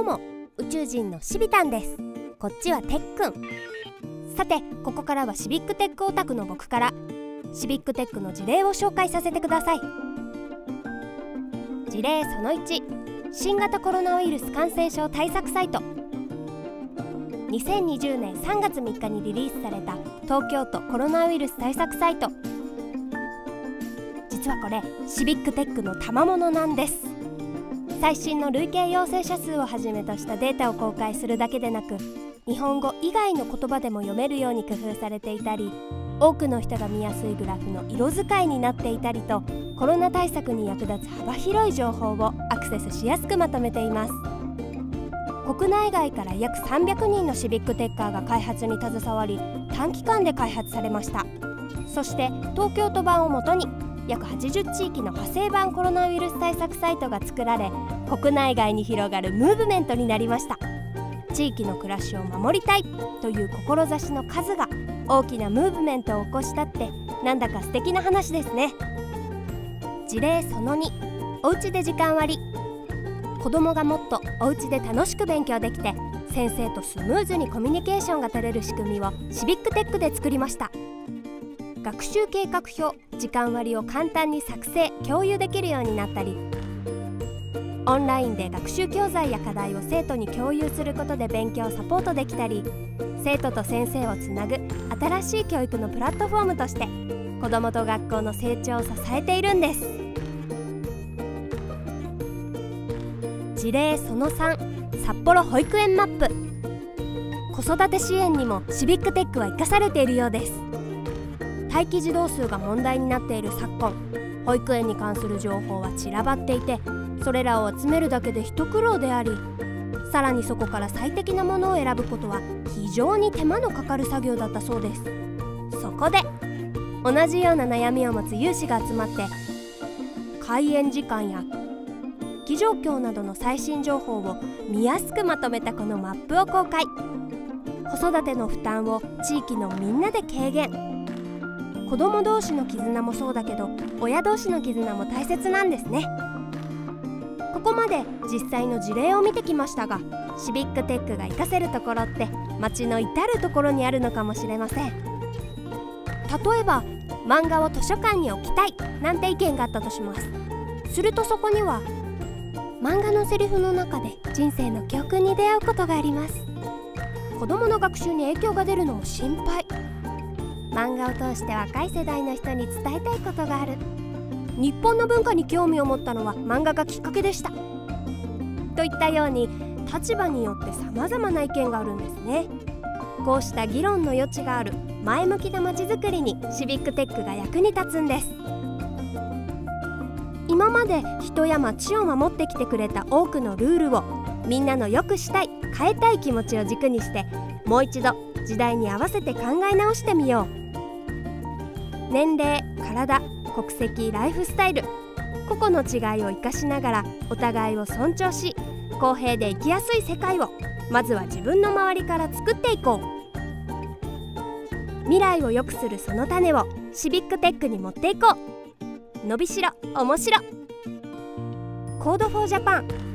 どうも宇宙人のシビタンです。こっちはテックン。さてここからはシビックテックオタクの僕からシビックテックの事例を紹介させてください。事例その1新型コロナウイルス感染症対策サイト。2020年3月3日にリリースされた東京都コロナウイルス対策サイト。実はこれシビックテックの賜物なんです。最新の累計陽性者数をはじめとしたデータを公開するだけでなく日本語以外の言葉でも読めるように工夫されていたり多くの人が見やすいグラフの色使いになっていたりとコロナ対策に役立つ幅広い情報をアクセスしやすくまとめています。国内外から約300人のシビックテッカーが開発に携わり短期間で開発されました。そして東京都版をもとに約80地域の派生版コロナウイルス対策サイトが作られ国内外に広がるムーブメントになりました。地域の暮らしを守りたいという志の数が大きなムーブメントを起こしたってなんだか素敵な話ですね。事例その2おうちで時間割。子どもがもっとおうちで楽しく勉強できて先生とスムーズにコミュニケーションが取れる仕組みをシビックテックで作りました。学習計画表時間割を簡単に作成共有できるようになったり。オンラインで学習教材や課題を生徒に共有することで勉強をサポートできたり。生徒と先生をつなぐ新しい教育のプラットフォームとして子どもと学校の成長を支えているんです。事例その3札幌保育園マップ。子育て支援にもシビックテックは生かされているようです。待機児童数が問題になっている昨今保育園に関する情報は散らばっていてそれらを集めるだけで一苦労でありさらにそこから最適なものを選ぶことは非常に手間のかかる作業だったそうです。そこで同じような悩みを持つ有志が集まって開園時間や機状況などの最新情報を見やすくまとめたこのマップを公開。子育ての負担を地域のみんなで軽減。子供同士の絆もそうだけど親同士の絆も大切なんですね。ここまで実際の事例を見てきましたがシビックテックが活かせるところって街の至る所にあるのかもしれません。例えば漫画を図書館に置きたいなんて意見があったとします。するとそこには漫画のセリフの中で人生の教訓に出会うことがあります。子供の学習に影響が出るのも心配。漫画を通して若い世代の人に伝えたいことがある。日本の文化に興味を持ったのは漫画がきっかけでした。といったように立場によって様々な意見があるんですね。こうした議論の余地がある前向きなまちづくりにシビックテックが役に立つんです。今まで人や街を守ってきてくれた多くのルールをみんなの良くしたい変えたい気持ちを軸にしてもう一度時代に合わせて考え直してみよう。年齢体国籍ライフスタイル。個々の違いを生かしながらお互いを尊重し公平で生きやすい世界をまずは自分の周りから作っていこう。未来を良くするその種をシビックテックに持っていこう。伸びしろ面白。コードフォージャパン。